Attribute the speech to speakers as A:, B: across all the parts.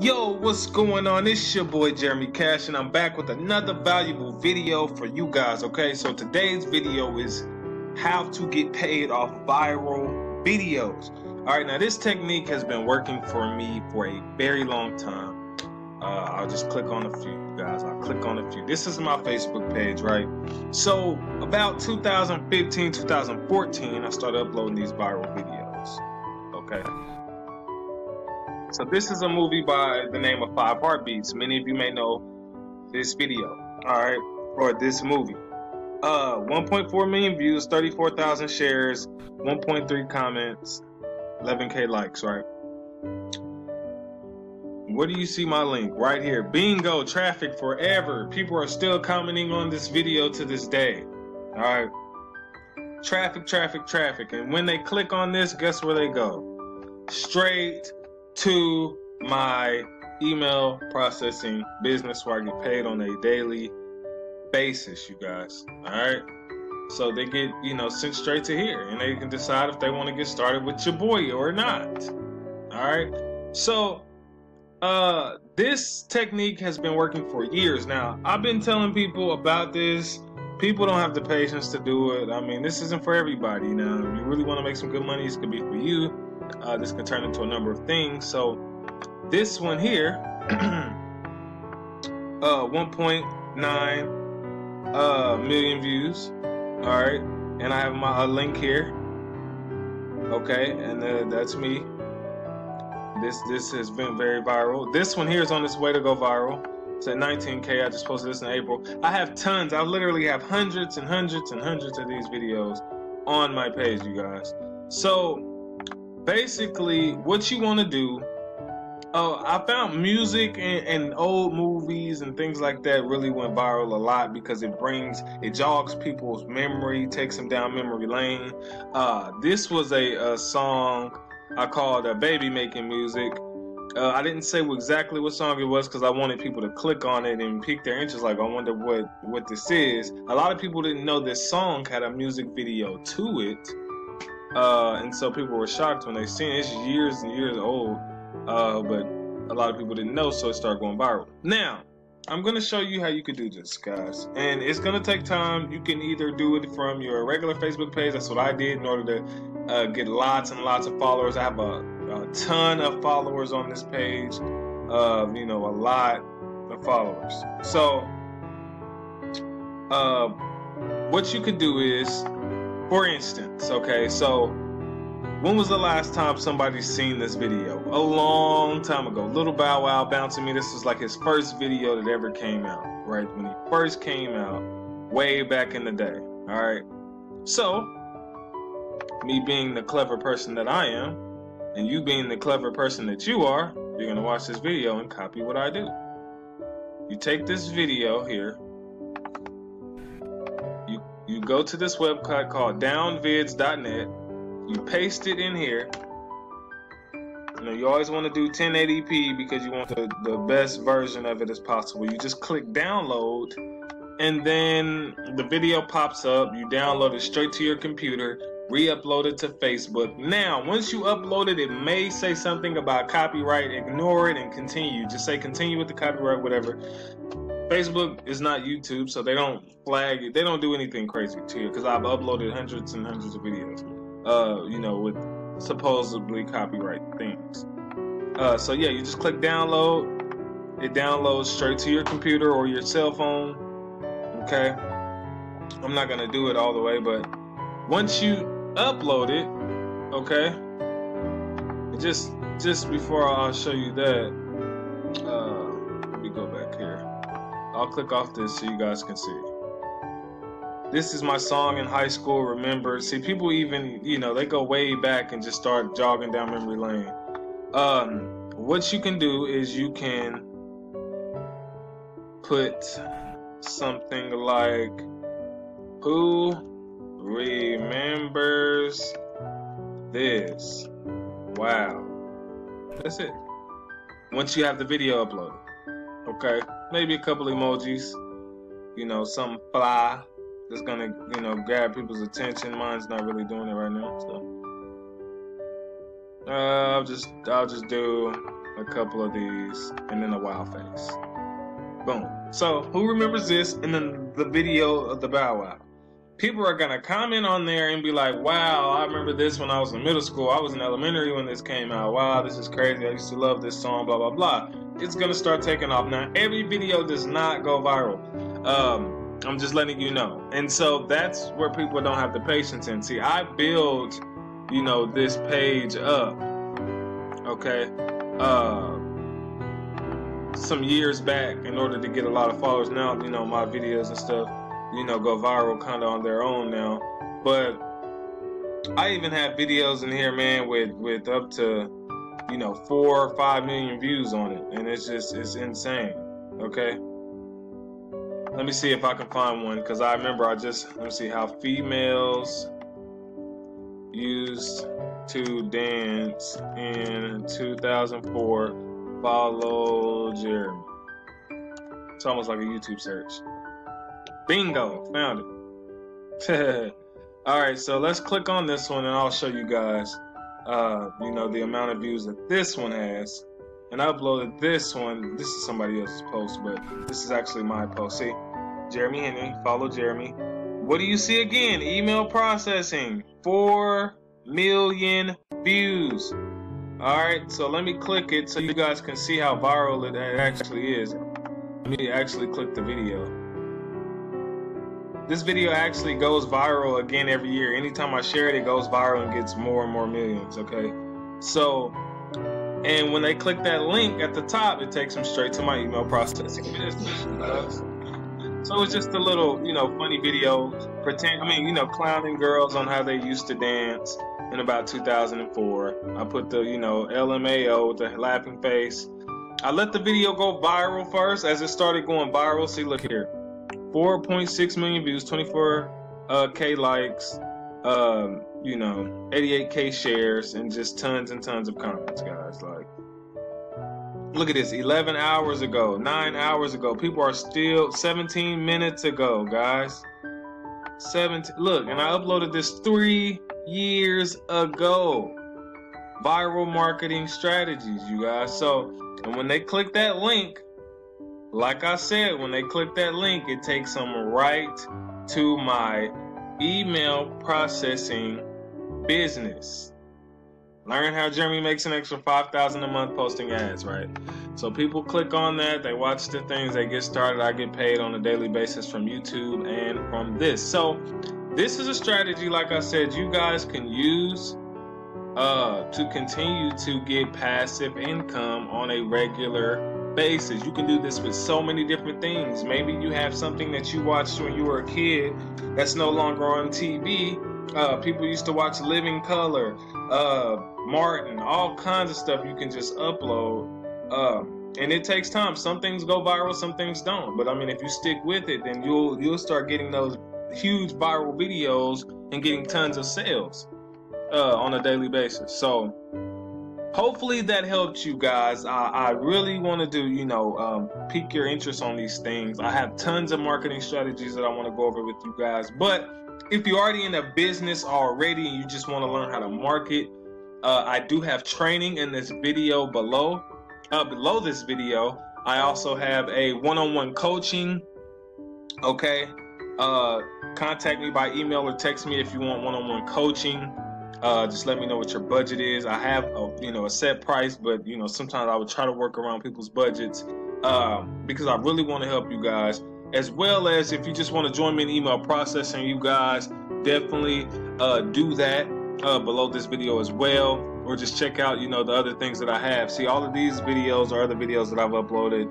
A: Yo, what's going on? It's your boy Jeremy Cash, and I'm back with another valuable video for you guys. Okay, so today's video is how to get paid off viral videos. All right, now this technique has been working for me for a very long time. Uh, I'll just click on a few, guys. I'll click on a few. This is my Facebook page, right? So, about 2015, 2014, I started uploading these viral videos. Okay. So this is a movie by the name of Five Heartbeats. Many of you may know this video, all right, or this movie. Uh, 1.4 million views, 34,000 shares, 1.3 comments, 11k likes, right? Where do you see my link? Right here. Bingo, traffic forever. People are still commenting on this video to this day. All right. Traffic, traffic, traffic. And when they click on this, guess where they go? Straight to my email processing business where I get paid on a daily basis, you guys. All right. So they get, you know, sent straight to here and they can decide if they want to get started with your boy or not. All right. So, uh, this technique has been working for years now. I've been telling people about this. People don't have the patience to do it. I mean, this isn't for everybody. Now, if you really want to make some good money, this could be for you. Uh, this can turn into a number of things. So, this one here, uh, 1.9 uh, million views. All right, and I have my link here. Okay, and uh, that's me. This this has been very viral. This one here is on its way to go viral. It's at 19k. I just posted this in April. I have tons. I literally have hundreds and hundreds and hundreds of these videos on my page, you guys. So basically, what you want to do Oh, I found music and, and, old movies and things like that really went viral a lot because it brings, it jogs people's memory, takes them down memory lane. Uh, this was a, a song I called uh, Baby Making Music. Uh, I didn't say exactly what song it was because I wanted people to click on it and pique their interest. Like, I wonder what, what this is. A lot of people didn't know this song had a music video to it. Uh, and so people were shocked when they seen it. It's years and years old. Uh, but a lot of people didn't know, so it started going viral. Now, I'm gonna show you how you can do this, guys. And it's gonna take time. You can either do it from your regular Facebook page. That's what I did in order to uh, get lots and lots of followers. I have a, a ton of followers on this page. Uh, you know, a lot of followers. So, uh, what you could do is, for instance, okay, so when was the last time somebody seen this video? A long time ago. Little Bow Wow bouncing me. This was like his first video that ever came out, right? When he first came out, way back in the day. All right. So, me being the clever person that I am, and you being the clever person that you are, you're gonna watch this video and copy what I do. You take this video here. Go to this website called downvids.net you paste it in here. You know, you always want to do 1080p because you want the, the best version of it as possible. You just click download and then the video pops up. You download it straight to your computer, re-upload it to Facebook. Now, once you upload it, it may say something about copyright. Ignore it and continue. Just say continue with the copyright, whatever. Facebook is not YouTube, so they don't flag it. They don't do anything crazy to you because I've uploaded hundreds and hundreds of videos uh, you know, with supposedly copyright things. Uh, so yeah, you just click download. It downloads straight to your computer or your cell phone. Okay. I'm not gonna do it all the way, but once you upload it, okay. Just just before I'll show you that, I'll click off this so you guys can see. This is my song in high school, remember. See, people even, you know, they go way back and just start jogging down memory lane. Um, what you can do is you can put something like, Who remembers this? Wow. That's it. Once you have the video uploaded. Okay? Maybe a couple emojis. You know, some fly that's gonna you know grab people's attention. Mine's not really doing it right now, so uh, I'll just I'll just do a couple of these, and then a wow face. Boom. So who remembers this? And then the video of the Bow Wow. People are gonna comment on there and be like, "Wow, I remember this when I was in middle school. I was in elementary when this came out. Wow, this is crazy. I used to love this song. Blah blah blah." It's gonna start taking off now. Every video does not go viral. Um, I'm just letting you know. And so that's where people don't have the patience in. See, I build, you know, this page up. Okay. Uh some years back in order to get a lot of followers. Now, you know, my videos and stuff, you know, go viral kind of on their own now. But I even have videos in here, man, with with up to you know four or five million views on it, and it's just it's insane. Okay. Let me see if I can find one because I remember I just let me see how females used to dance in 2004 Follow Jeremy. It's almost like a YouTube search. Bingo, found it. All right, so let's click on this one and I'll show you guys, uh, you know, the amount of views that this one has. And I uploaded this one. This is somebody else's post, but this is actually my post. See, Jeremy Henry, follow Jeremy. What do you see again? Email processing, 4 million views. All right, so let me click it so you guys can see how viral it actually is. Let me actually click the video. This video actually goes viral again every year. Anytime I share it, it goes viral and gets more and more millions, okay? So, and when they click that link at the top, it takes them straight to my email processing business. So it's just a little, you know, funny video. Pretend, I mean, you know, clowning girls on how they used to dance in about 2004. I put the, you know, LMAO with the laughing face. I let the video go viral first. As it started going viral, see, look here, 4.6 million views, 24 uh, k likes, um, you know, 88k shares, and just tons and tons of comments, guys. Like, look at this, 11 hours ago, nine hours ago, people are still 17 minutes ago, guys. 17. Look, and I uploaded this three years ago. Viral marketing strategies, you guys. So, and when they click that link, like I said, when they click that link, it takes them right to my email processing business. Learn how Jeremy makes an extra 5000 a month posting ads, right? So people click on that, they watch the things, they get started. I get paid on a daily basis from YouTube and from this. So this is a strategy, like I said, you guys can use uh, to continue to get passive income on a regular basis. You can do this with so many different things. Maybe you have something that you watched when you were a kid that's no longer on TV. Uh, people used to watch Living Color, uh, Martin, all kinds of stuff you can just upload. Uh, and it takes time. Some things go viral, some things don't. But I mean, if you stick with it, then you'll you'll start getting those huge viral videos and getting tons of sales uh, on a daily basis. So hopefully that helped you guys. I, I really want to do, you know, um, pique your interest on these things. I have tons of marketing strategies that I want to go over with you guys. But if you're already in a business already and you just want to learn how to market, uh, I do have training in this video below. Uh, below this video, I also have a one-on-one coaching. Okay, uh, contact me by email or text me if you want one-on-one coaching. Uh, just let me know what your budget is. I have a you know a set price, but you know sometimes I would try to work around people's budgets uh, because I really want to help you guys. As well as if you just want to join me in email processing, you guys definitely uh, do that uh, below this video as well, or just check out you know the other things that I have. See all of these videos or other videos that I've uploaded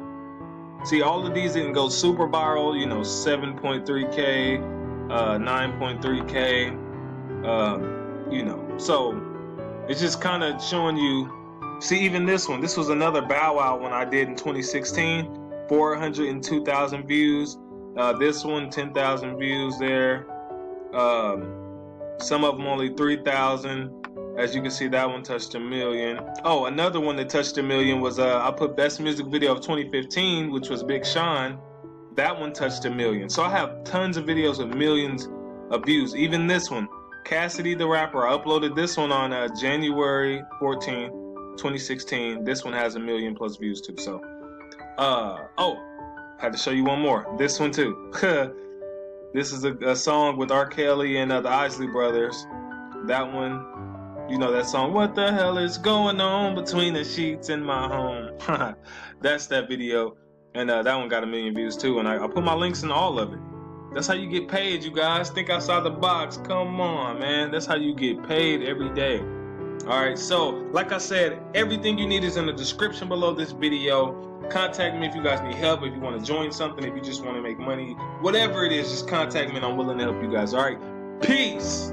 A: See, all of these didn't go super viral, you know, 7.3K, uh, 9.3K, um, you know. So it's just kind of showing you. See, even this one, this was another Bow Wow one I did in 2016, 402,000 views. Uh, this one, 10,000 views there. Um, some of them only 3,000. As you can see, that one touched a million. Oh, another one that touched a million was uh, I put best music video of 2015, which was Big Sean. That one touched a million. So I have tons of videos with millions of views. Even this one, Cassidy the rapper. I uploaded this one on uh, January 14, 2016. This one has a million plus views too. So, uh, oh, I had to show you one more. This one too. this is a, a, song with R. Kelly and uh, the Isley Brothers. That one, you know that song. What the hell is going on between the sheets in my home? That's that video, and uh, that one got a million views too. And I, I put my links in all of it. That's how you get paid, you guys. Think outside the box. Come on, man. That's how you get paid every day. All right, so like I said, everything you need is in the description below this video. Contact me if you guys need help, if you want to join something, if you just want to make money, whatever it is, just contact me and I'm willing to help you guys. All right, peace.